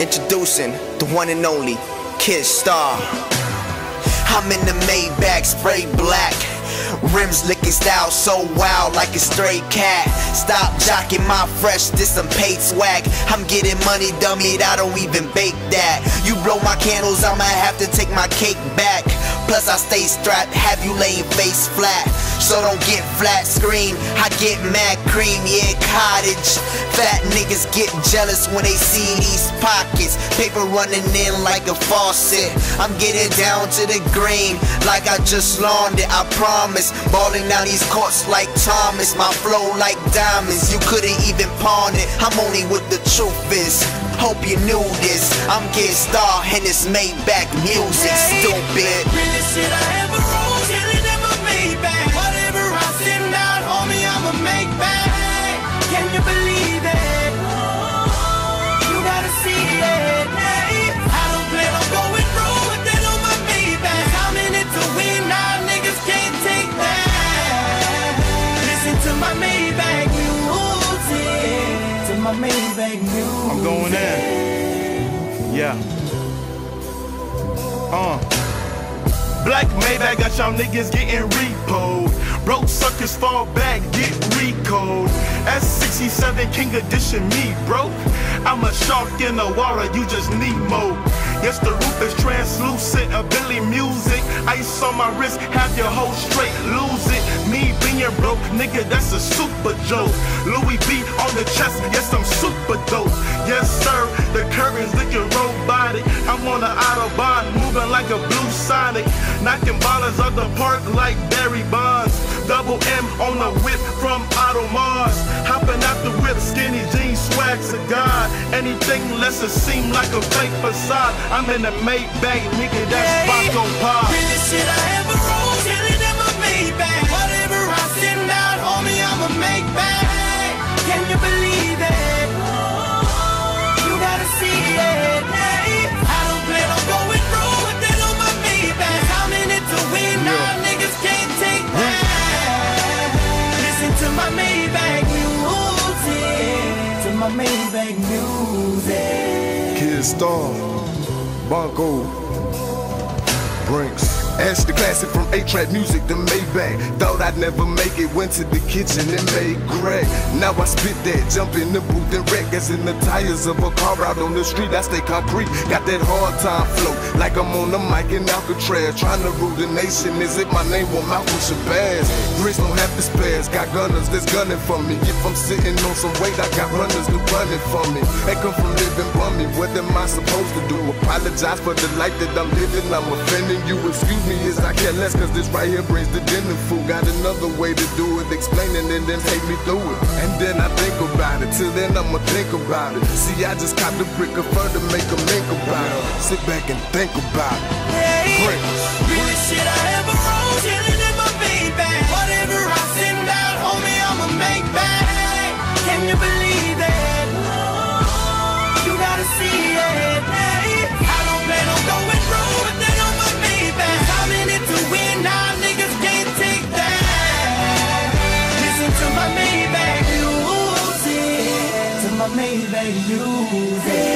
introducing the one and only Kid Star. I'm in the Maybach, spray black. Rims licking style so wild like a stray cat. Stop jocking my fresh, this some paid swag. I'm getting money, dummy, I don't even bake that. You blow my candles, I'ma have to take my cake back. Plus I stay strapped, have you laying face flat. So don't get flat screen, I get mad cream, yeah, cottage. Fat niggas get jealous when they see these pockets. Paper running in like a faucet. I'm getting down to the green, like I just lawned it, I promise. Balling down these courts like Thomas, my flow like diamonds. You couldn't even pawn it, I'm only what the truth is. Hope you knew this. I'm getting Star and it's made back music, stupid. My Maybach music. I'm going in. Yeah. Uh. Black Maybach got y'all niggas getting repoed. Broke suckers fall back, get recode. S67 King Edition, me broke. I'm a shark in the water, you just Nemo. Yes, the roof is translucent, a Billy music. Ice on my wrist, have your whole straight, lose it. Me being broke, nigga, that's a super joke. Louis V on the chest, yes, I'm super dope. Yes, sir, the curtains looking robotic. I'm on the Autobahn, moving like a blue Sonic. Knocking ballers out the park like Barry Bonds. Double M on the whip from Auto Mars. Hopping out the whip, skinny jeans, swag cigar. Anything less it seem like a fake facade. I'm in the Maybach, nigga, that's Paco Pop. Realest my Maybach music. Kid Star, Banco, Brinks. Ash the classic from A-Track music to Maybach. Thought I'd never make it, went to the kitchen and made crack. Now I spit that, jump in the booth and wreck. As in the tires of a car out on the street, I stay concrete. Got that hard time flow, like I'm on the mic in Alcatraz. Trying to rule the nation, is it my name or Malcolm Shabazz? Bricks don't have to spares, got gunners that's gunning for me. If I'm sitting on some weight, I got runners that running for me. They come from living bummy, what am I supposed to do? Apologize for the life that I'm living, I'm offending you. Excuse me as I care less, cause this right here brings the dinner food. Got another way to do it, explaining and then take me through it. And then I think about it, till then I'ma think about it. See, I just caught the brick of fur to make a think about it. Sit back and think about it. Hey, Prince. shit I ever wrote, chillin' in my Maybach. Whatever I send out, homie, I'ma make back. Can you believe To music.